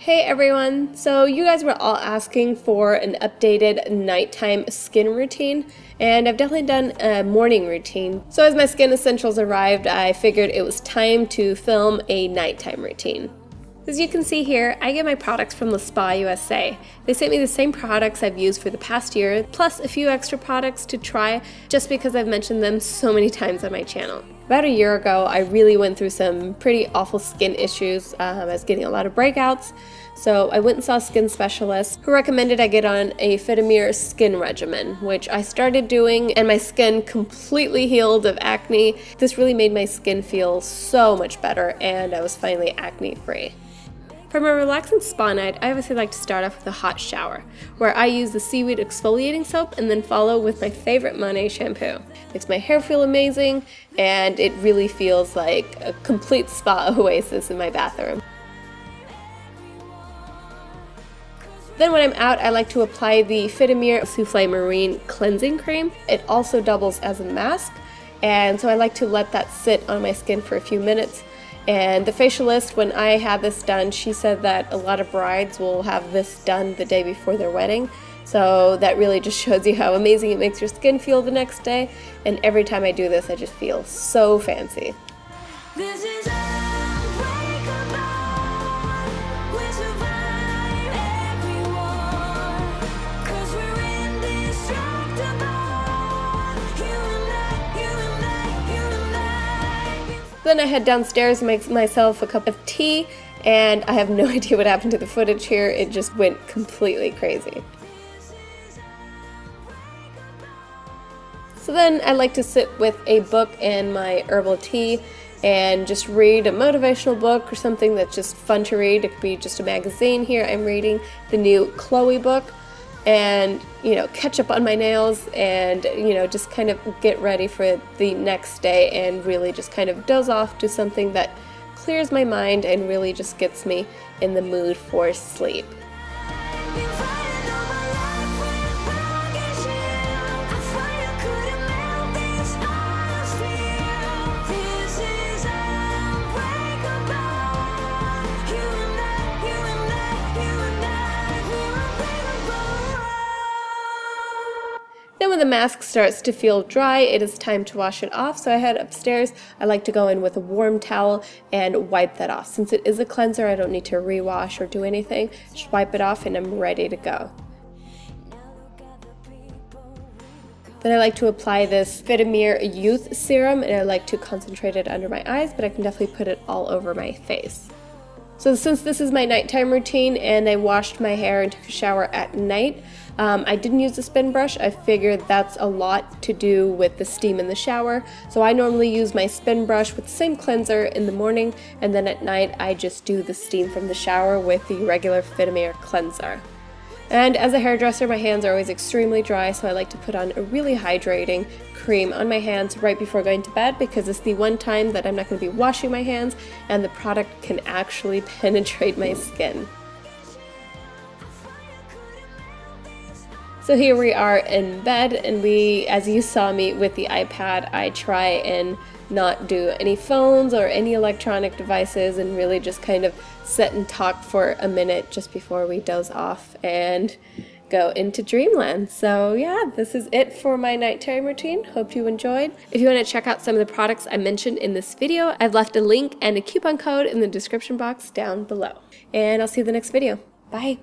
Hey everyone! So you guys were all asking for an updated nighttime skin routine and I've definitely done a morning routine. So as my skin essentials arrived, I figured it was time to film a nighttime routine. As you can see here, I get my products from Le Spa USA. They sent me the same products I've used for the past year, plus a few extra products to try just because I've mentioned them so many times on my channel. About a year ago, I really went through some pretty awful skin issues. Um, I was getting a lot of breakouts, so I went and saw a skin specialist who recommended I get on a Phytomer skin regimen, which I started doing and my skin completely healed of acne. This really made my skin feel so much better and I was finally acne free. For my relaxing spa night, I obviously like to start off with a hot shower, where I use the seaweed exfoliating soap and then follow with my favorite Monat shampoo. Makes my hair feel amazing, and it really feels like a complete spa oasis in my bathroom. Then when I'm out, I like to apply the Phytomer Souffle Marine Cleansing Cream. It also doubles as a mask, and so I like to let that sit on my skin for a few minutes and the facialist, when I had this done, she said that a lot of brides will have this done the day before their wedding. So that really just shows you how amazing it makes your skin feel the next day. And every time I do this, I just feel so fancy. Then I head downstairs and make myself a cup of tea, and I have no idea what happened to the footage here. It just went completely crazy. So then I like to sit with a book and my herbal tea and just read a motivational book or something that's just fun to read. It could be just a magazine here. I'm reading the new Chloe book and you know catch up on my nails and you know just kind of get ready for the next day and really just kind of doze off to something that clears my mind and really just gets me in the mood for sleep. The mask starts to feel dry, it is time to wash it off. So I head upstairs. I like to go in with a warm towel and wipe that off. Since it is a cleanser, I don't need to rewash or do anything. Just wipe it off and I'm ready to go. Then I like to apply this Phytomer Youth Serum and I like to concentrate it under my eyes, but I can definitely put it all over my face. So since this is my nighttime routine and I washed my hair and took a shower at night, um, I didn't use the spin brush. I figured that's a lot to do with the steam in the shower. So I normally use my spin brush with the same cleanser in the morning and then at night I just do the steam from the shower with the regular Phytomer cleanser. And as a hairdresser, my hands are always extremely dry, so I like to put on a really hydrating cream on my hands right before going to bed because it's the one time that I'm not going to be washing my hands and the product can actually penetrate my skin. So here we are in bed and we, as you saw me with the iPad, I try and not do any phones or any electronic devices and really just kind of sit and talk for a minute just before we doze off and go into dreamland. So yeah, this is it for my nighttime routine. Hope you enjoyed. If you want to check out some of the products I mentioned in this video, I've left a link and a coupon code in the description box down below. And I'll see you in the next video. Bye.